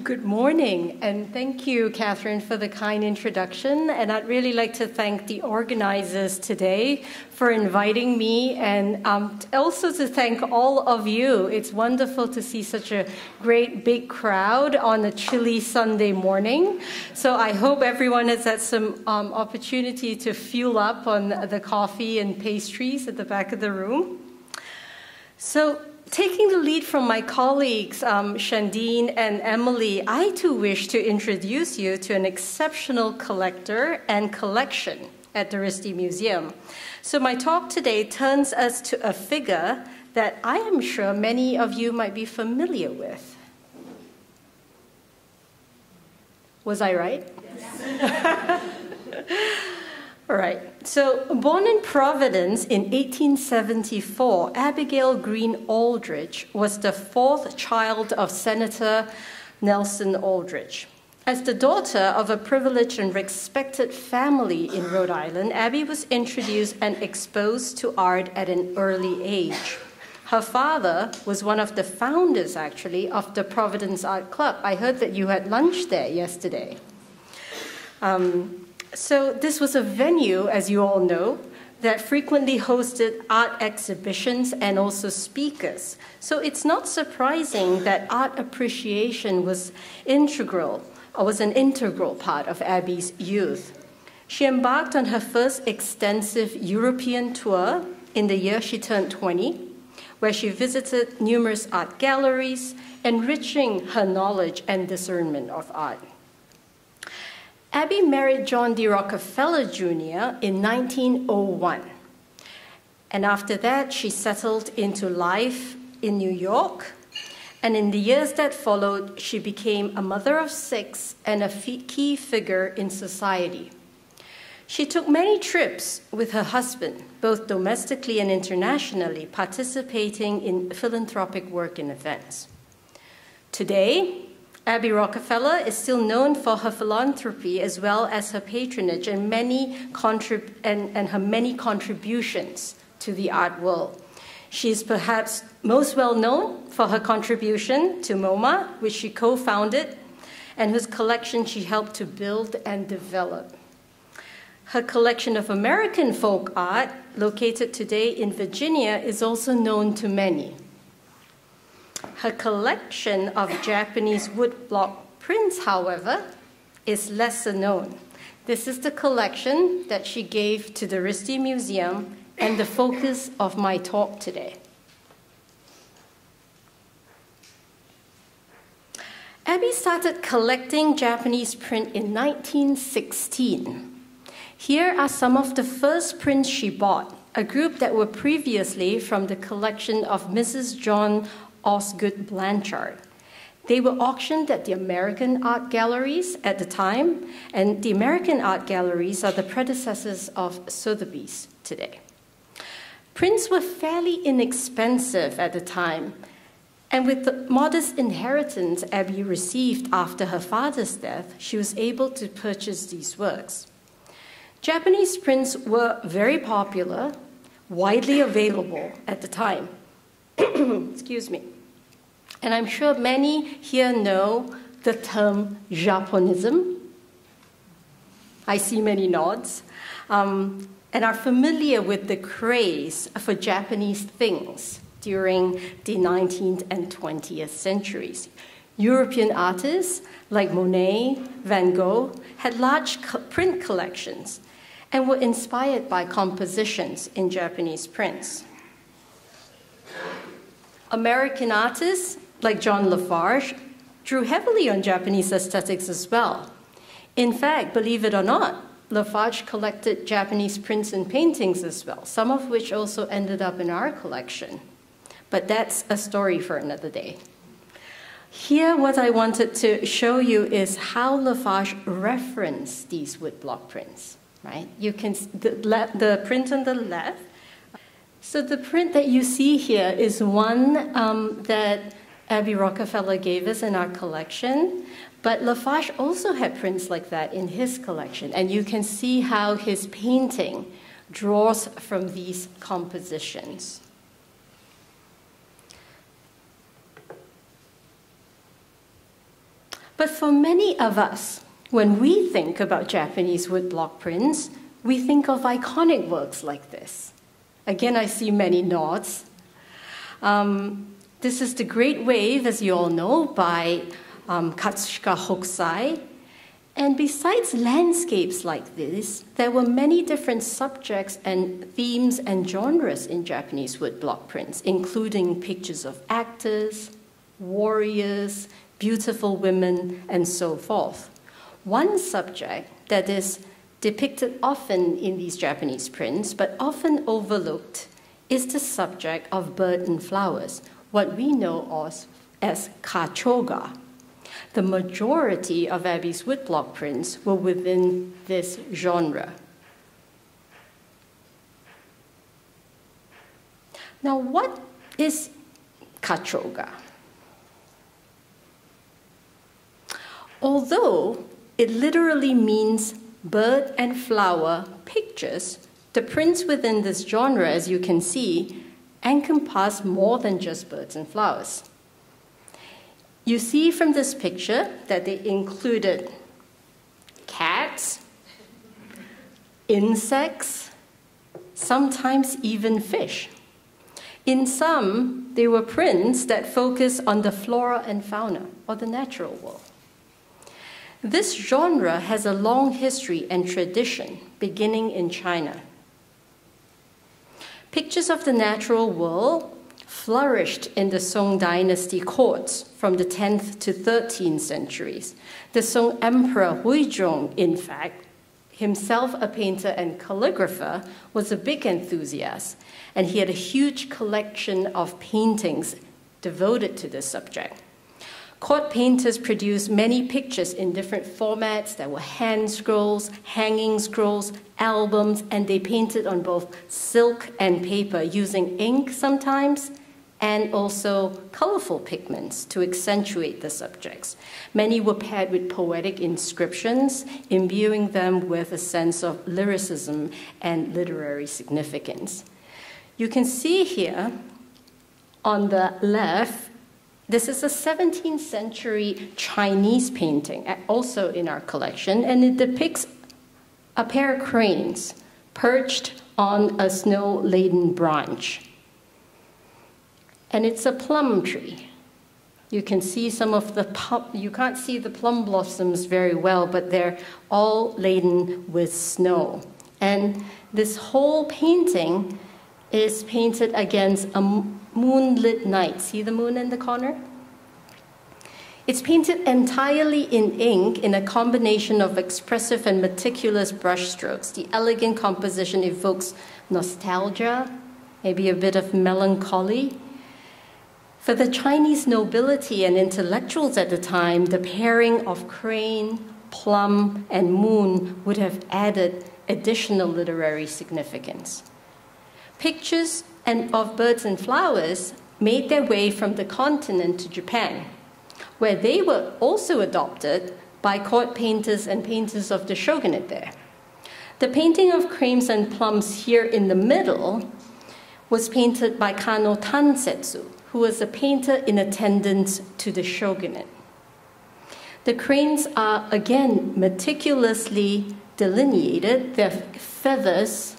Good morning, and thank you, Catherine, for the kind introduction. And I'd really like to thank the organizers today for inviting me, and um, also to thank all of you. It's wonderful to see such a great big crowd on a chilly Sunday morning. So I hope everyone has had some um, opportunity to fuel up on the coffee and pastries at the back of the room. So Taking the lead from my colleagues, um, Shandine and Emily, I too wish to introduce you to an exceptional collector and collection at the RISD Museum. So, my talk today turns us to a figure that I am sure many of you might be familiar with. Was I right? Yes. All right. So, born in Providence in 1874, Abigail Green Aldrich was the fourth child of Senator Nelson Aldrich. As the daughter of a privileged and respected family in Rhode Island, Abby was introduced and exposed to art at an early age. Her father was one of the founders, actually, of the Providence Art Club. I heard that you had lunch there yesterday. Um, so, this was a venue, as you all know, that frequently hosted art exhibitions and also speakers. So, it's not surprising that art appreciation was integral, or was an integral part of Abby's youth. She embarked on her first extensive European tour in the year she turned 20, where she visited numerous art galleries, enriching her knowledge and discernment of art. Abby married John D. Rockefeller Jr. in 1901. And after that, she settled into life in New York. And in the years that followed, she became a mother of six and a key figure in society. She took many trips with her husband, both domestically and internationally, participating in philanthropic work and events. Today, Abby Rockefeller is still known for her philanthropy as well as her patronage and, many contrib- and, and her many contributions to the art world. She is perhaps most well known for her contribution to MoMA, which she co founded, and whose collection she helped to build and develop. Her collection of American folk art, located today in Virginia, is also known to many. Her collection of Japanese woodblock prints, however, is lesser known. This is the collection that she gave to the RISD Museum and the focus of my talk today. Abby started collecting Japanese print in 1916. Here are some of the first prints she bought, a group that were previously from the collection of Mrs. John Osgood Blanchard. They were auctioned at the American art galleries at the time, and the American art galleries are the predecessors of Sotheby's today. Prints were fairly inexpensive at the time, and with the modest inheritance Abby received after her father's death, she was able to purchase these works. Japanese prints were very popular, widely available at the time. Excuse me. And I'm sure many here know the term Japonism. I see many nods. Um, and are familiar with the craze for Japanese things during the 19th and 20th centuries. European artists like Monet, Van Gogh had large print collections and were inspired by compositions in Japanese prints. American artists like John La Farge drew heavily on Japanese aesthetics as well. In fact, believe it or not, La Farge collected Japanese prints and paintings as well, some of which also ended up in our collection. But that's a story for another day. Here, what I wanted to show you is how La Farge referenced these woodblock prints, right? You can, the, the print on the left so the print that you see here is one um, that Abby Rockefeller gave us in our collection, but La Farge also had prints like that in his collection, and you can see how his painting draws from these compositions. But for many of us, when we think about Japanese woodblock prints, we think of iconic works like this. Again, I see many nods. Um, this is The Great Wave, as you all know, by um, Katsushika Hokusai. And besides landscapes like this, there were many different subjects and themes and genres in Japanese woodblock prints, including pictures of actors, warriors, beautiful women, and so forth. One subject that is depicted often in these Japanese prints, but often overlooked, is the subject of bird and flowers, what we know as, as kachoga. The majority of Abby's woodblock prints were within this genre. Now, what is kachoga? Although it literally means bird and flower pictures, the prints within this genre, as you can see, encompass more than just birds and flowers. You see from this picture that they included cats, insects, sometimes even fish. In some, they were prints that focus on the flora and fauna or the natural world. This genre has a long history and tradition, beginning in China. Pictures of the natural world flourished in the Song dynasty courts from the 10th to 13th centuries. The Song Emperor Huizong, in fact, himself a painter and calligrapher, was a big enthusiast, and he had a huge collection of paintings devoted to this subject. Court painters produced many pictures in different formats. There were hand scrolls, hanging scrolls, albums, and they painted on both silk and paper using ink sometimes and also colorful pigments to accentuate the subjects. Many were paired with poetic inscriptions, imbuing them with a sense of lyricism and literary significance. You can see here on the left this is a 17th century Chinese painting, also in our collection, and it depicts a pair of cranes perched on a snow laden branch. And it's a plum tree. You can see some of the you can't see the plum blossoms very well, but they're all laden with snow. And this whole painting is painted against a moonlit night. See the moon in the corner? It's painted entirely in ink in a combination of expressive and meticulous brushstrokes. The elegant composition evokes nostalgia, maybe a bit of melancholy. For the Chinese nobility and intellectuals at the time, the pairing of crane, plum, and moon would have added additional literary significance. Pictures and of birds and flowers made their way from the continent to Japan, where they were also adopted by court painters and painters of the shogunate there. The painting of cranes and plums here in the middle was painted by Kano Tansetsu, who was a painter in attendance to the shogunate. The cranes are again meticulously delineated, their feathers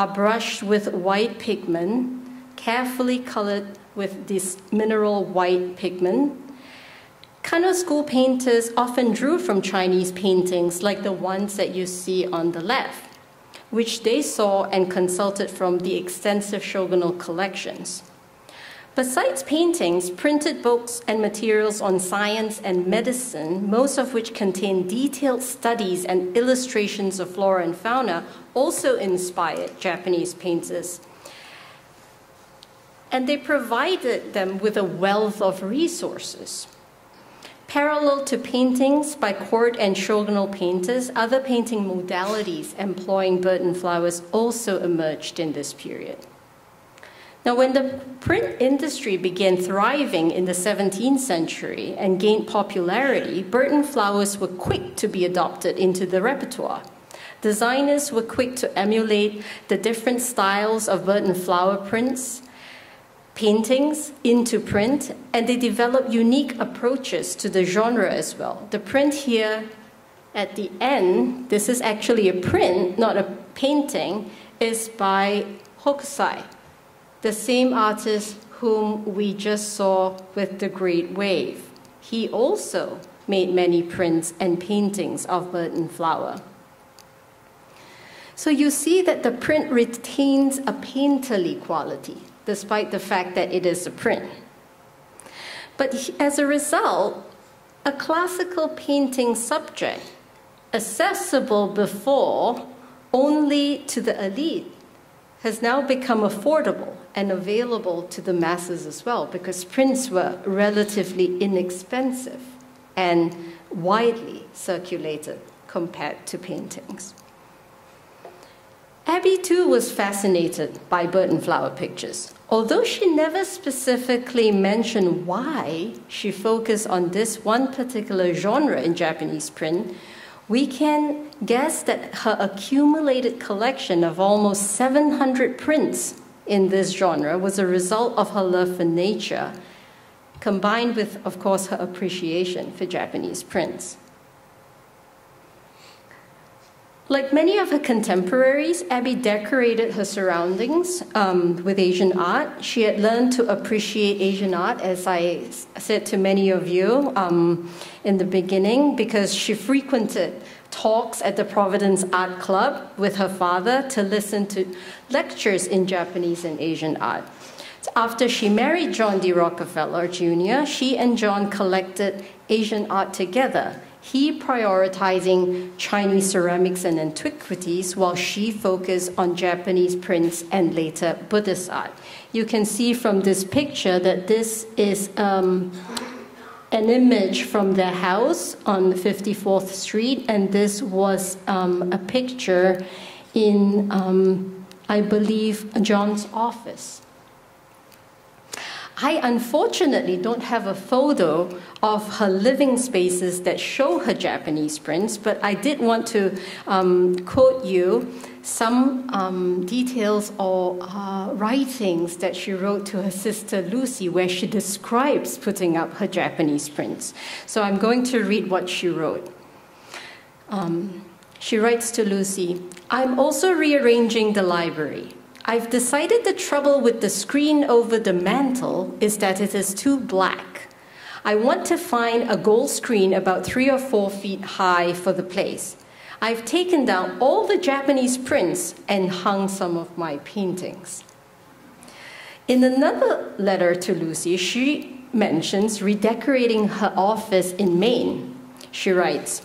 are brushed with white pigment, carefully colored with this mineral white pigment. Kano school painters often drew from Chinese paintings like the ones that you see on the left, which they saw and consulted from the extensive shogunal collections. Besides paintings, printed books and materials on science and medicine, most of which contain detailed studies and illustrations of flora and fauna, also inspired Japanese painters. And they provided them with a wealth of resources. Parallel to paintings by court and shogunal painters, other painting modalities employing bird and flowers also emerged in this period. Now, when the print industry began thriving in the 17th century and gained popularity, bird and flowers were quick to be adopted into the repertoire. Designers were quick to emulate the different styles of bird and flower prints. paintings into print, and they developed unique approaches to the genre as well. The print here at the end, this is actually a print, not a painting, is by Hokusai, the same artist whom we just saw with the Great Wave. He also made many prints and paintings of bird and flower. So you see that the print retains a painterly quality, despite the fact that it is a print. But as a result, a classical painting subject, accessible before only to the elite, has now become affordable and available to the masses as well because prints were relatively inexpensive and widely circulated compared to paintings. Abby too was fascinated by bird and flower pictures. Although she never specifically mentioned why she focused on this one particular genre in Japanese print, we can guess that her accumulated collection of almost 700 prints in this genre was a result of her love for nature, combined with, of course, her appreciation for Japanese prints. Like many of her contemporaries, Abby decorated her surroundings um, with Asian art. She had learned to appreciate Asian art, as I said to many of you um, in the beginning, because she frequented talks at the Providence Art Club with her father to listen to lectures in Japanese and Asian art. After she married John D. Rockefeller Jr., she and John collected Asian art together he prioritizing Chinese ceramics and antiquities while she focused on Japanese prints and later Buddhist art. You can see from this picture that this is um, an image from their house on 54th Street, and this was um, a picture in, um, I believe, John's office. I unfortunately don't have a photo of her living spaces that show her Japanese prints, but I did want to um, quote you some um, details or uh, writings that she wrote to her sister Lucy, where she describes putting up her Japanese prints. So I'm going to read what she wrote. Um, she writes to Lucy I'm also rearranging the library. I've decided the trouble with the screen over the mantel is that it is too black. I want to find a gold screen about three or four feet high for the place. I've taken down all the Japanese prints and hung some of my paintings. In another letter to Lucy, she mentions redecorating her office in Maine. She writes,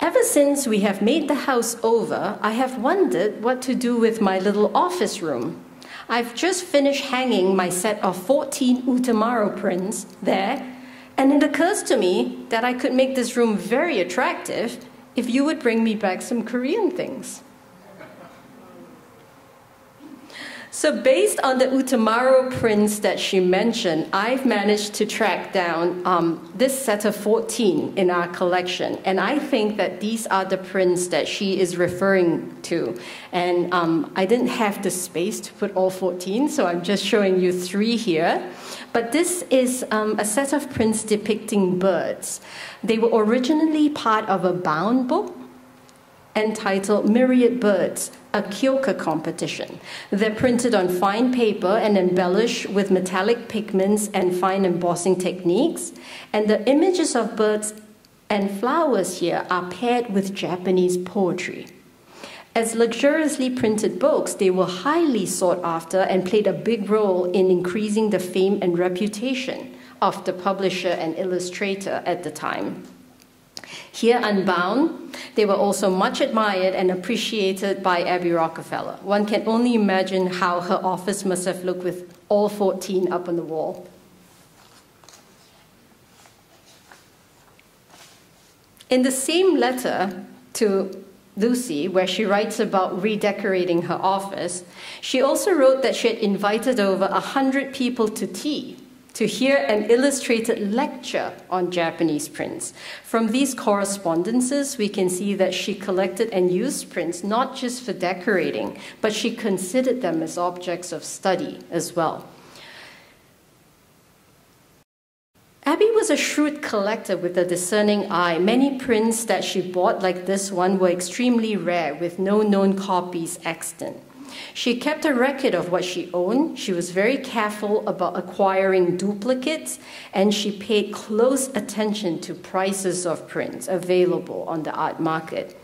Ever since we have made the house over, I have wondered what to do with my little office room. I've just finished hanging my set of 14 Utamaro prints there, and it occurs to me that I could make this room very attractive if you would bring me back some Korean things. So, based on the Utamaro prints that she mentioned, I've managed to track down um, this set of 14 in our collection. And I think that these are the prints that she is referring to. And um, I didn't have the space to put all 14, so I'm just showing you three here. But this is um, a set of prints depicting birds. They were originally part of a bound book entitled Myriad Birds a kyoka competition. They're printed on fine paper and embellished with metallic pigments and fine embossing techniques. And the images of birds and flowers here are paired with Japanese poetry. As luxuriously printed books, they were highly sought after and played a big role in increasing the fame and reputation of the publisher and illustrator at the time. Here unbound, they were also much admired and appreciated by Abby Rockefeller. One can only imagine how her office must have looked with all 14 up on the wall. In the same letter to Lucy, where she writes about redecorating her office, she also wrote that she had invited over a hundred people to tea to hear an illustrated lecture on Japanese prints. From these correspondences, we can see that she collected and used prints not just for decorating, but she considered them as objects of study as well. Abby was a shrewd collector with a discerning eye. Many prints that she bought, like this one, were extremely rare, with no known copies extant. She kept a record of what she owned. She was very careful about acquiring duplicates, and she paid close attention to prices of prints available on the art market.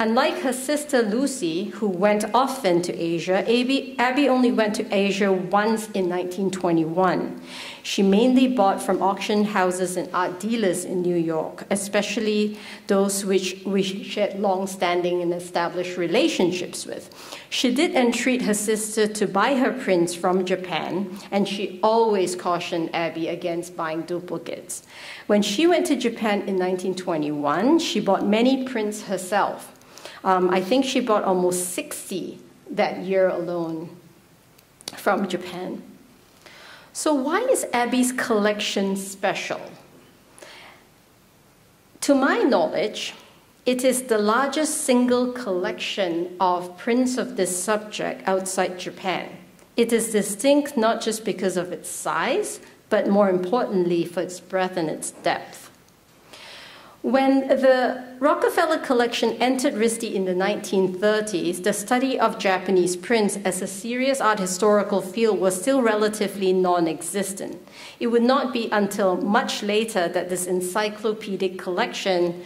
Unlike her sister Lucy, who went often to Asia, Abby, only went to Asia once in 1921. She mainly bought from auction houses and art dealers in New York, especially those which, she had long standing and established relationships with. She did entreat her sister to buy her prints from Japan, and she always cautioned Abby against buying duplicates. When she went to Japan in 1921, she bought many prints herself. Um, I think she bought almost 60 that year alone from Japan. So, why is Abby's collection special? To my knowledge, it is the largest single collection of prints of this subject outside Japan. It is distinct not just because of its size, but more importantly for its breadth and its depth. When the Rockefeller collection entered RISD in the 1930s, the study of Japanese prints as a serious art historical field was still relatively non existent. It would not be until much later that this encyclopedic collection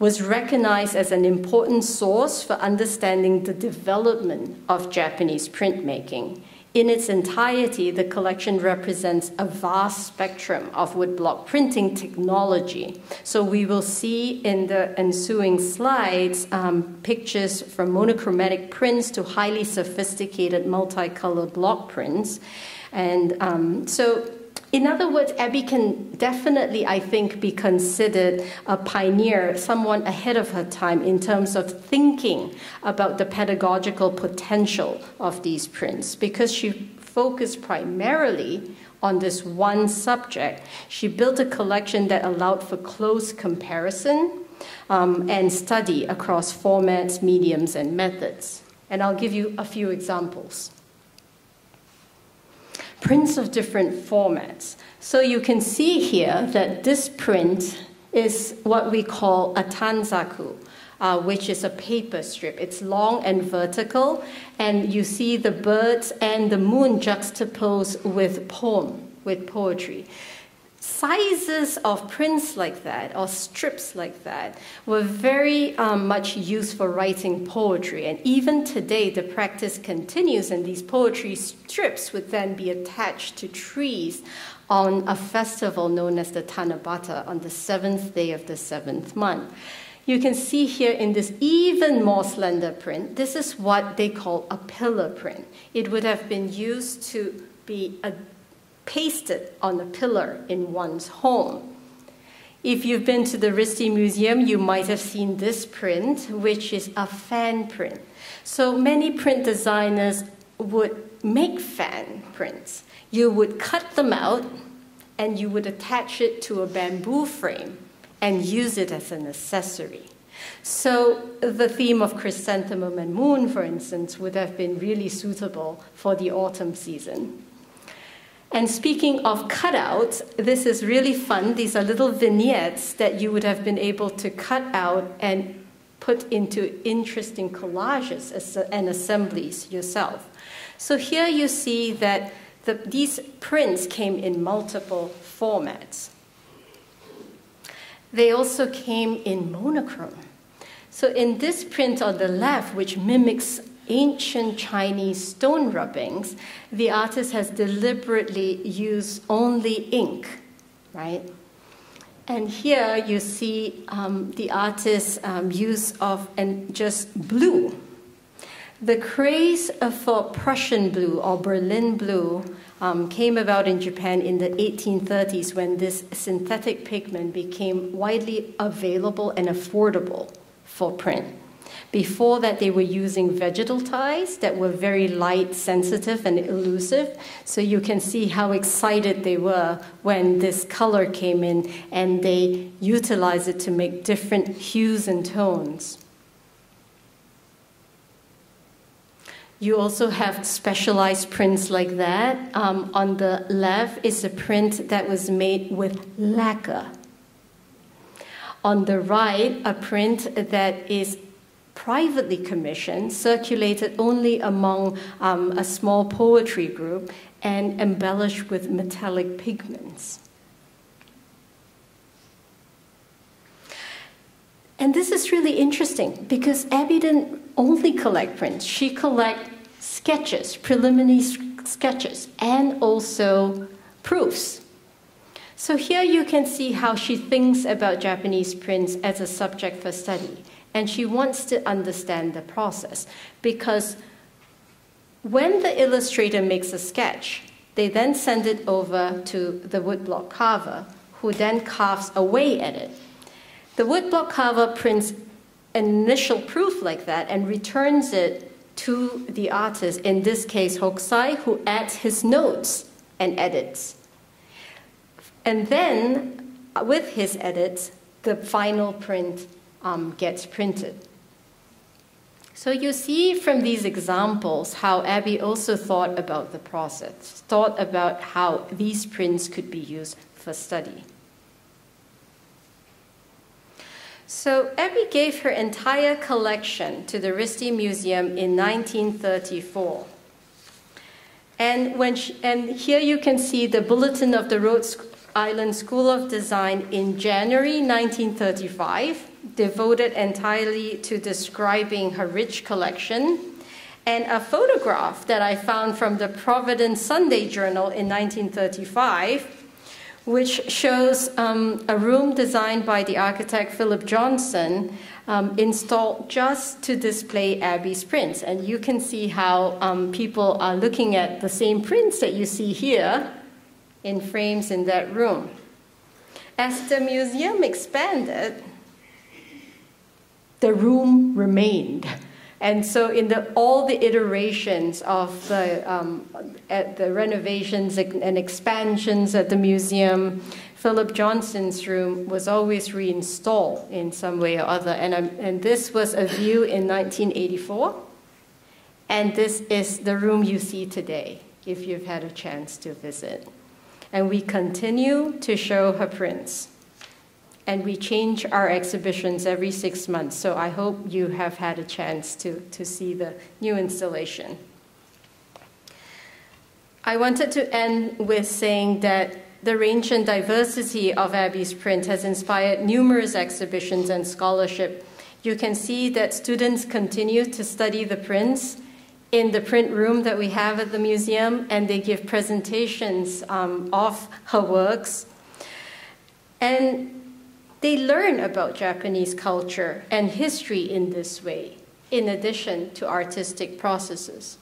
was recognized as an important source for understanding the development of Japanese printmaking. In its entirety, the collection represents a vast spectrum of woodblock printing technology. So we will see in the ensuing slides um, pictures from monochromatic prints to highly sophisticated multicolor block prints. And um, so in other words, Abby can definitely, I think, be considered a pioneer, someone ahead of her time in terms of thinking about the pedagogical potential of these prints because she focused primarily on this one subject. She built a collection that allowed for close comparison um, and study across formats, mediums, and methods. And I'll give you a few examples prints of different formats. So you can see here that this print is what we call a tanzaku, uh, which is a paper strip. It's long and vertical, and you see the birds and the moon juxtaposed with poem, with poetry sizes of prints like that or strips like that were very um, much used for writing poetry. And even today, the practice continues, and these poetry strips would then be attached to trees on a festival known as the Tanabata on the seventh day of the seventh month. You can see here in this even more slender print, this is what they call a pillar print. It would have been used to be a pasted on a pillar in one's home. If you've been to the RISD Museum, you might have seen this print, which is a fan print. So many print designers would make fan prints. You would cut them out and you would attach it to a bamboo frame and use it as an accessory. So the theme of chrysanthemum and moon, for instance, would have been really suitable for the autumn season. And speaking of cutouts, this is really fun. These are little vignettes that you would have been able to cut out and put into interesting collages and assemblies yourself. So here you see that the, these prints came in multiple formats. They also came in monochrome. So in this print on the left, which mimics ancient Chinese stone rubbings, the artist has deliberately used only ink, right? And here you see um, the artist's um, use of just blue. The craze for Prussian blue or Berlin blue um, came about in Japan in the 1830s when this synthetic pigment became widely available and affordable for print. Before that, they were using vegetal dyes that were very light, sensitive, and elusive. So you can see how excited they were when this color came in and they utilized it to make different hues and tones. You also have specialized prints like that. Um, on the left is a print that was made with lacquer. On the right, a print that is privately commissioned, circulated only among um, a small poetry group, and embellished with metallic pigments. And this is really interesting because Abby didn't only collect prints, she collected sketches, preliminary sketches, and also proofs. So here you can see how she thinks about Japanese prints as a subject for study. And she wants to understand the process because when the illustrator makes a sketch, they then send it over to the woodblock carver, who then carves away at it. The woodblock carver prints initial proof like that and returns it to the artist, in this case Hokusai, who adds his notes and edits. And then, with his edits, the final print um, gets printed. So you see from these examples how Abby also thought about the process, thought about how these prints could be used for study. So Abby gave her entire collection to the RISD Museum in 1934. And, when she, and here you can see the bulletin of the Rhode Island School of Design in January 1935, devoted entirely to describing her rich collection, and a photograph that I found from the Providence Sunday Journal in 1935 which shows um, a room designed by the architect Philip Johnson, um, installed just to display Abby's prints. And you can see how um, people are looking at the same prints that you see here in frames in that room. As the museum expanded, the room remained. And so, in the, all the iterations of the, um, the renovations and expansions at the museum, Philip Johnson's room was always reinstalled in some way or other. And, and this was a view in 1984. And this is the room you see today, if you've had a chance to visit. And we continue to show her prints and we change our exhibitions every six months. So I hope you have had a chance to, to see the new installation. I wanted to end with saying that the range and diversity of Abby's print has inspired numerous exhibitions and scholarship. You can see that students continue to study the prints in the print room that we have at the museum, and they give presentations um, of her works. And they learn about Japanese culture and history in this way, in addition to artistic processes.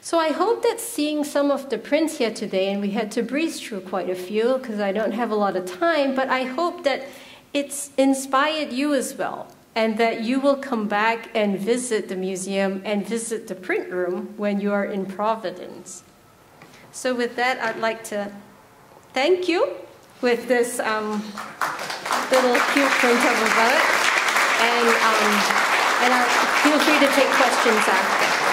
So I hope that seeing some of the prints here today, and we had to breeze through quite a few because I don't have a lot of time, but I hope that it's inspired you as well, and that you will come back and visit the museum and visit the print room when you are in Providence. So with that, I'd like to thank you with this um, little cute print of a boat. And, um, and uh, feel free to take questions after.